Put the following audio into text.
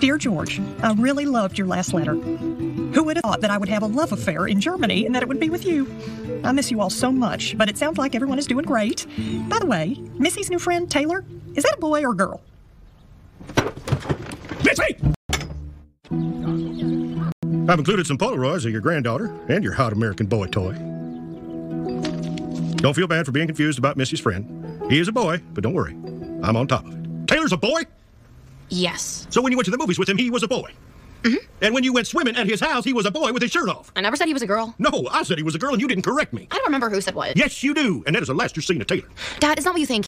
Dear George, I really loved your last letter. Who would have thought that I would have a love affair in Germany and that it would be with you? I miss you all so much, but it sounds like everyone is doing great. By the way, Missy's new friend, Taylor, is that a boy or a girl? Missy! I've included some Polaroids of your granddaughter and your hot American boy toy. Don't feel bad for being confused about Missy's friend. He is a boy, but don't worry. I'm on top of it. Taylor's a boy? Yes. So when you went to the movies with him, he was a boy? Mm-hmm. And when you went swimming at his house, he was a boy with his shirt off? I never said he was a girl. No, I said he was a girl and you didn't correct me. I don't remember who said what. Yes, you do. And that is the last you're seeing of Taylor. Dad, it's not what you think.